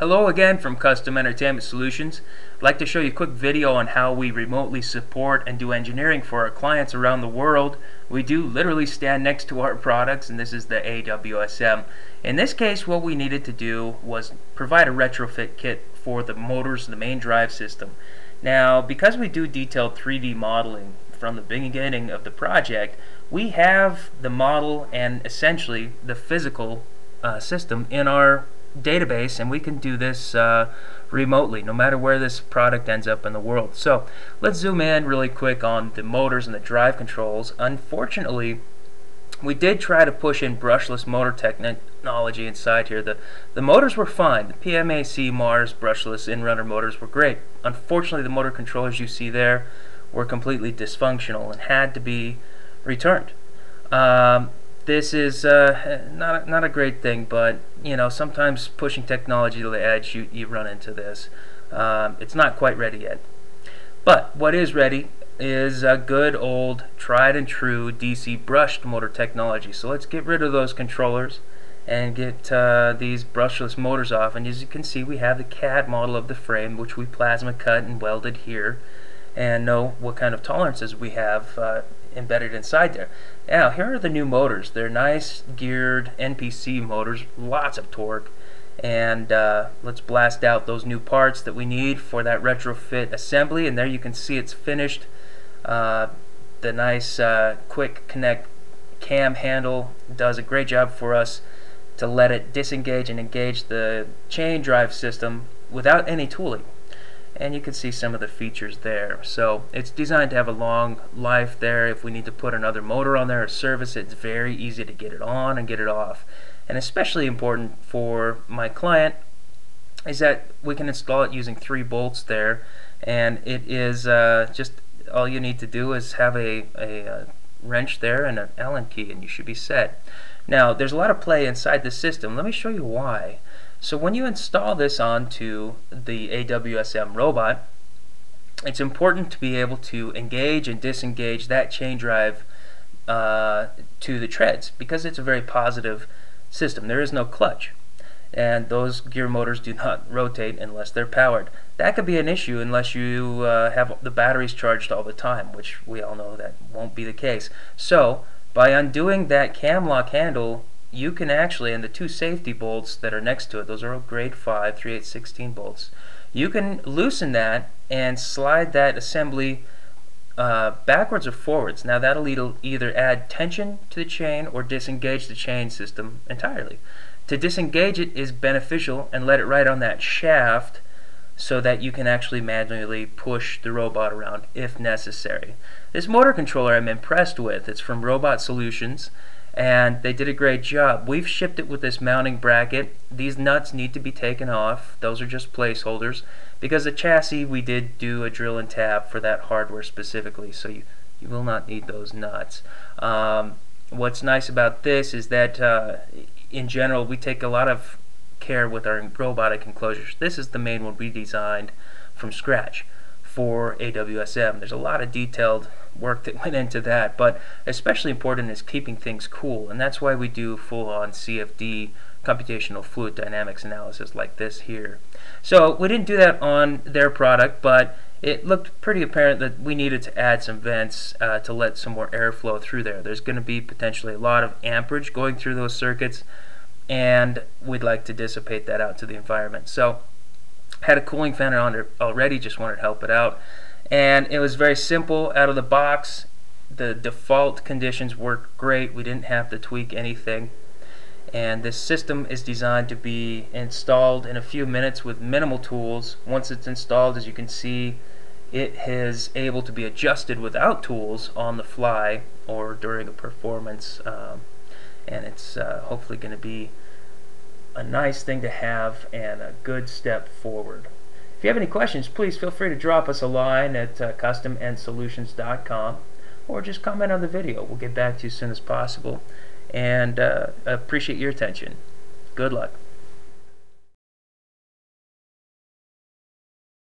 Hello again from Custom Entertainment Solutions. I'd like to show you a quick video on how we remotely support and do engineering for our clients around the world. We do literally stand next to our products and this is the AWSM. In this case what we needed to do was provide a retrofit kit for the motors the main drive system. Now because we do detailed 3D modeling from the beginning of the project we have the model and essentially the physical uh, system in our database and we can do this uh, remotely no matter where this product ends up in the world. So let's zoom in really quick on the motors and the drive controls. Unfortunately we did try to push in brushless motor technology inside here. The the motors were fine. The PMAC Mars brushless in-runner motors were great. Unfortunately the motor controllers you see there were completely dysfunctional and had to be returned. Um, this is uh, not a, not a great thing, but you know sometimes pushing technology to the edge, you you run into this. Um, it's not quite ready yet, but what is ready is a good old tried and true DC brushed motor technology. So let's get rid of those controllers and get uh, these brushless motors off. And as you can see, we have the CAD model of the frame, which we plasma cut and welded here, and know what kind of tolerances we have uh, embedded inside there. Now, here are the new motors. They're nice geared NPC motors, lots of torque. And uh, let's blast out those new parts that we need for that retrofit assembly. And there you can see it's finished. Uh, the nice uh, quick connect cam handle does a great job for us to let it disengage and engage the chain drive system without any tooling and you can see some of the features there. So it's designed to have a long life there. If we need to put another motor on there or service it, it's very easy to get it on and get it off. And especially important for my client is that we can install it using three bolts there and it is uh, just all you need to do is have a, a, a wrench there and an Allen key and you should be set. Now there's a lot of play inside the system. Let me show you why. So when you install this onto the AWSM robot, it's important to be able to engage and disengage that chain drive uh, to the treads because it's a very positive system. There is no clutch and those gear motors do not rotate unless they're powered. That could be an issue unless you uh, have the batteries charged all the time, which we all know that won't be the case. So by undoing that cam lock handle you can actually, and the two safety bolts that are next to it, those are grade 5, 3 8 16 bolts, you can loosen that and slide that assembly uh, backwards or forwards. Now that'll either add tension to the chain or disengage the chain system entirely. To disengage it is beneficial and let it ride on that shaft so that you can actually manually push the robot around if necessary. This motor controller I'm impressed with. It's from Robot Solutions and they did a great job. We've shipped it with this mounting bracket. These nuts need to be taken off. Those are just placeholders because the chassis we did do a drill and tap for that hardware specifically so you, you will not need those nuts. Um, what's nice about this is that uh, in general we take a lot of care with our robotic enclosures. This is the main one we designed from scratch for AWSM. There's a lot of detailed work that went into that, but especially important is keeping things cool, and that's why we do full-on CFD computational fluid dynamics analysis like this here. So we didn't do that on their product, but it looked pretty apparent that we needed to add some vents uh, to let some more airflow through there. There's going to be potentially a lot of amperage going through those circuits, and we'd like to dissipate that out to the environment. So had a cooling fan on it already, just wanted to help it out. And it was very simple out of the box. The default conditions worked great. We didn't have to tweak anything. And this system is designed to be installed in a few minutes with minimal tools. Once it's installed, as you can see, it is able to be adjusted without tools on the fly or during a performance. Um, and it's uh, hopefully going to be a nice thing to have and a good step forward. If you have any questions, please feel free to drop us a line at uh, or just comment on the video. We'll get back to you as soon as possible and uh, appreciate your attention. Good luck.